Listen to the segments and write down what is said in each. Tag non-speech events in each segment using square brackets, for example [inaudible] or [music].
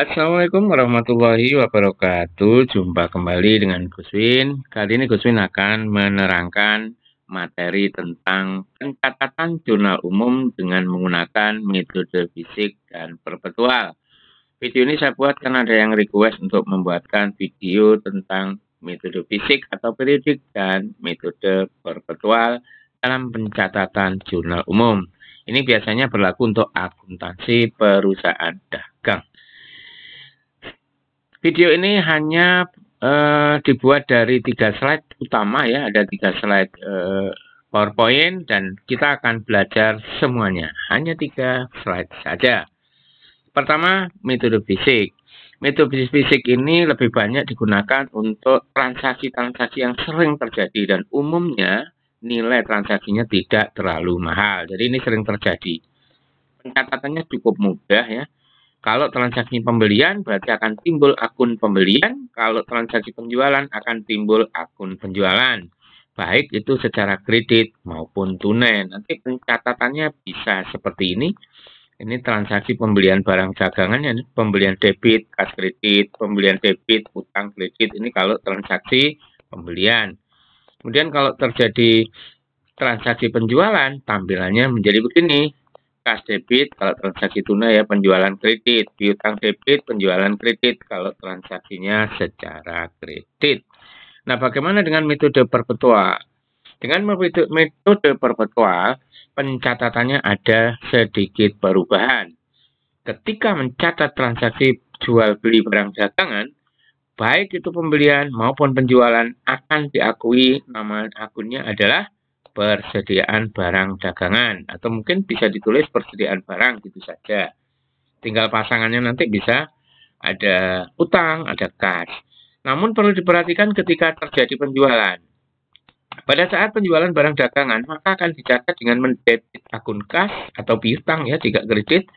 Assalamualaikum warahmatullahi wabarakatuh. Jumpa kembali dengan Gus Win. Kali ini Gus Win akan menerangkan materi tentang pencatatan jurnal umum dengan menggunakan metode fisik dan perpetual. Video ini saya buat karena ada yang request untuk membuatkan video tentang metode fisik atau periodik dan metode perpetual dalam pencatatan jurnal umum. Ini biasanya berlaku untuk akuntansi perusahaan dagang. Video ini hanya uh, dibuat dari tiga slide utama ya, ada tiga slide uh, PowerPoint dan kita akan belajar semuanya. Hanya tiga slide saja. Pertama, metode fisik. Metode fisik ini lebih banyak digunakan untuk transaksi-transaksi yang sering terjadi dan umumnya nilai transaksinya tidak terlalu mahal. Jadi ini sering terjadi. Pencatatannya cukup mudah ya kalau transaksi pembelian berarti akan timbul akun pembelian, kalau transaksi penjualan akan timbul akun penjualan. Baik itu secara kredit maupun tunai. Nanti pencatatannya bisa seperti ini. Ini transaksi pembelian barang dagangan, ya, pembelian debit, kas kredit, pembelian debit, utang kredit. Ini kalau transaksi pembelian. Kemudian kalau terjadi transaksi penjualan, tampilannya menjadi begini kas debit kalau transaksi tunai ya penjualan kredit, piutang debit penjualan kredit kalau transaksinya secara kredit. Nah, bagaimana dengan metode perpetual? Dengan metode perpetual, pencatatannya ada sedikit perubahan. Ketika mencatat transaksi jual beli barang dagangan, baik itu pembelian maupun penjualan akan diakui nama akunnya adalah persediaan barang dagangan atau mungkin bisa ditulis persediaan barang gitu saja. Tinggal pasangannya nanti bisa ada utang, ada kas. Namun perlu diperhatikan ketika terjadi penjualan. Pada saat penjualan barang dagangan, maka akan dicatat dengan mendebit akun kas atau piutang ya, jika kredit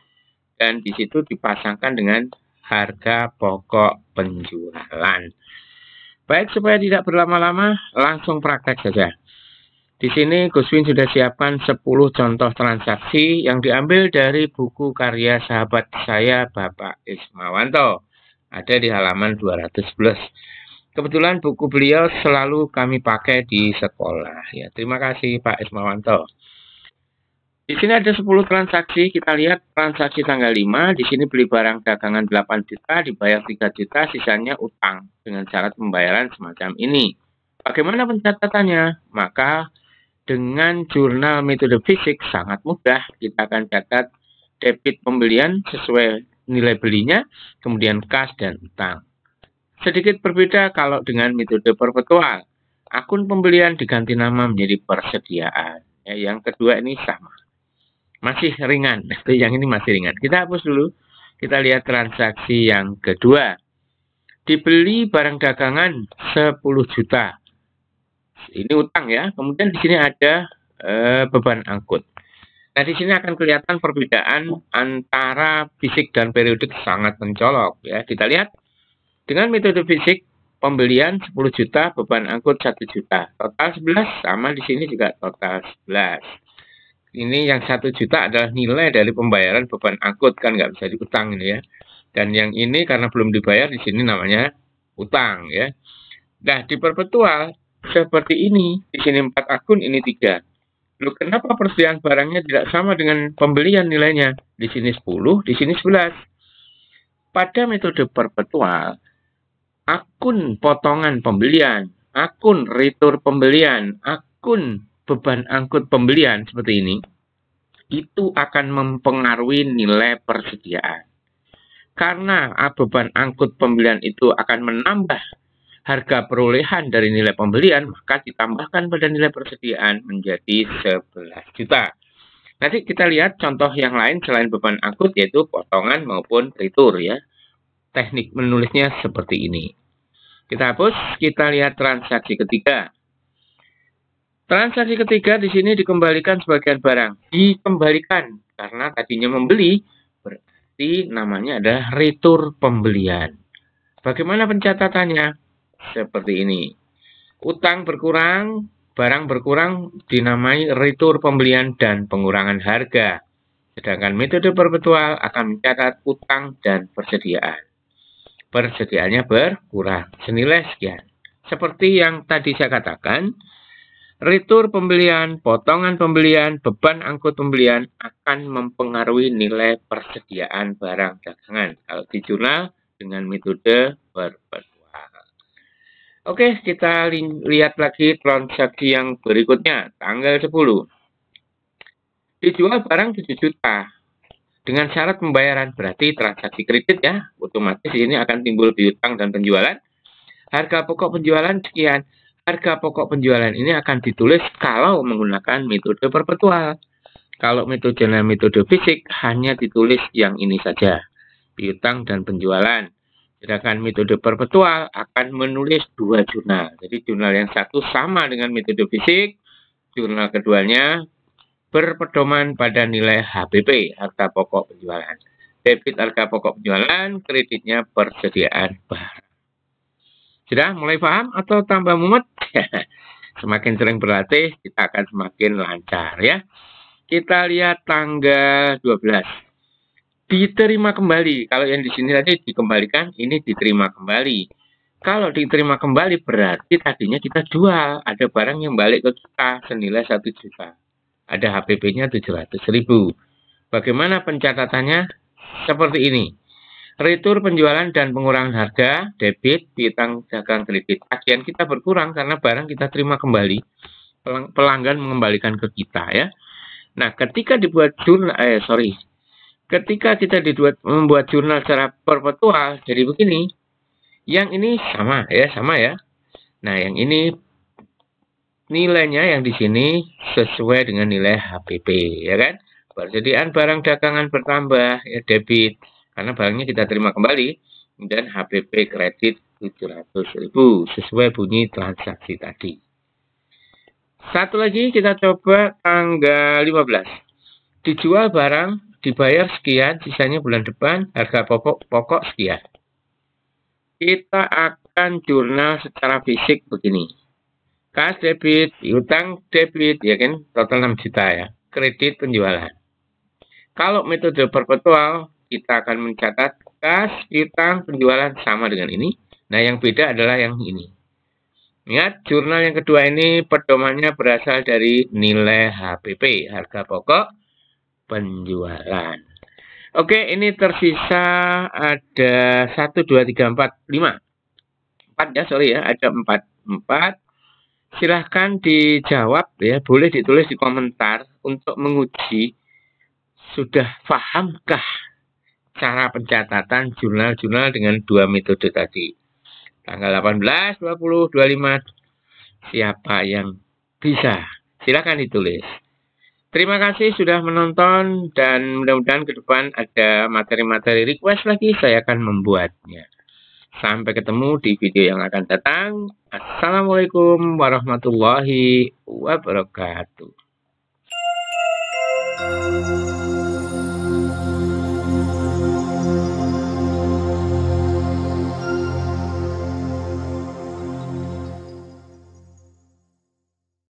dan di situ dipasangkan dengan harga pokok penjualan. Baik, supaya tidak berlama-lama, langsung praktek saja. Di sini Guswin sudah siapkan 10 contoh transaksi yang diambil dari buku karya sahabat saya Bapak Ismawanto. Ada di halaman 211. Kebetulan buku beliau selalu kami pakai di sekolah. Ya, terima kasih Pak Ismawanto. Di sini ada 10 transaksi. Kita lihat transaksi tanggal 5. Di sini beli barang dagangan 8 juta, dibayar 3 juta, sisanya utang dengan syarat pembayaran semacam ini. Bagaimana pencatatannya? Maka dengan jurnal metode fisik sangat mudah. Kita akan catat debit pembelian sesuai nilai belinya, kemudian kas dan utang. Sedikit berbeda kalau dengan metode perpetual. Akun pembelian diganti nama menjadi persediaan. Ya, yang kedua ini sama. Masih ringan. Yang ini masih ringan. Kita hapus dulu. Kita lihat transaksi yang kedua. Dibeli barang dagangan 10 juta ini utang ya. Kemudian di sini ada e, beban angkut. Nah, di sini akan kelihatan perbedaan antara fisik dan periodik sangat mencolok ya. Kita lihat dengan metode fisik pembelian 10 juta, beban angkut 1 juta. Total 11 sama di sini juga total 11. Ini yang 1 juta adalah nilai dari pembayaran beban angkut kan nggak bisa diutang ini ya. Dan yang ini karena belum dibayar di sini namanya utang ya. Nah, di perpetual seperti ini. Di sini 4 akun, ini 3. Lalu kenapa persediaan barangnya tidak sama dengan pembelian nilainya? Di sini 10, di sini 11. Pada metode perpetual, akun potongan pembelian, akun retur pembelian, akun beban angkut pembelian seperti ini, itu akan mempengaruhi nilai persediaan. Karena beban angkut pembelian itu akan menambah harga perolehan dari nilai pembelian, maka ditambahkan pada nilai persediaan menjadi 11 juta. Nanti kita lihat contoh yang lain selain beban angkut yaitu potongan maupun retur ya. Teknik menulisnya seperti ini. Kita hapus, kita lihat transaksi ketiga. Transaksi ketiga di sini dikembalikan sebagian barang. Dikembalikan karena tadinya membeli berarti namanya adalah retur pembelian. Bagaimana pencatatannya? Seperti ini. Utang berkurang, barang berkurang dinamai retur pembelian dan pengurangan harga. Sedangkan metode perpetual akan mencatat utang dan persediaan. persediaannya berkurang senilai sekian. Seperti yang tadi saya katakan, retur pembelian, potongan pembelian, beban angkut pembelian akan mempengaruhi nilai persediaan barang dagangan. Kalau di jurnal dengan metode perpetual. Oke, kita li lihat lagi transaksi yang berikutnya, tanggal 10. Dijual barang 7 juta dengan syarat pembayaran, berarti transaksi kredit ya, otomatis ini akan timbul piutang dan penjualan. Harga pokok penjualan sekian. Harga pokok penjualan ini akan ditulis kalau menggunakan metode perpetual. Kalau metodenya metode fisik, hanya ditulis yang ini saja, piutang dan penjualan. Sedangkan metode perpetual akan menulis dua jurnal. Jadi jurnal yang satu sama dengan metode fisik, jurnal keduanya berpedoman pada nilai HPP, harga pokok penjualan. Debit harga pokok penjualan, kreditnya persediaan barang. Sudah mulai paham atau tambah mumet? [laughs] semakin sering berlatih, kita akan semakin lancar ya. Kita lihat tanggal 12 diterima kembali. Kalau yang di sini tadi dikembalikan, ini diterima kembali. Kalau diterima kembali berarti tadinya kita jual. Ada barang yang balik ke kita senilai 1 juta. Ada HPP-nya 700 ribu. Bagaimana pencatatannya? Seperti ini. Retur penjualan dan pengurangan harga, debit, piutang dagang kredit. Tagihan kita berkurang karena barang kita terima kembali. Pelanggan mengembalikan ke kita ya. Nah, ketika dibuat jurnal, eh sorry, ketika kita dibuat membuat jurnal secara perpetual jadi begini yang ini sama ya sama ya. Nah yang ini nilainya yang di sini sesuai dengan nilai HPP ya kan? Persediaan barang dagangan bertambah ya debit. Karena barangnya kita terima kembali dan HPP kredit 700.000 sesuai bunyi transaksi tadi. Satu lagi kita coba tanggal 15 dijual barang dibayar sekian, sisanya bulan depan, harga pokok pokok sekian. Kita akan jurnal secara fisik begini. Kas debit, utang debit, ya kan, total 6 juta ya. Kredit penjualan. Kalau metode perpetual, kita akan mencatat kas, utang, penjualan sama dengan ini. Nah, yang beda adalah yang ini. Ingat, jurnal yang kedua ini pedomannya berasal dari nilai HPP, harga pokok, penjualan. Oke, ini tersisa ada 1, 2, 3, 4, 5. 4 ya, sorry ya, ada 4. 4. Silahkan dijawab ya, boleh ditulis di komentar untuk menguji sudah pahamkah cara pencatatan jurnal-jurnal dengan dua metode tadi. Tanggal 18, 20, 25, siapa yang bisa? Silahkan ditulis. Terima kasih sudah menonton dan mudah-mudahan ke depan ada materi-materi request lagi saya akan membuatnya. Sampai ketemu di video yang akan datang. Assalamualaikum warahmatullahi wabarakatuh.